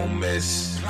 won't miss.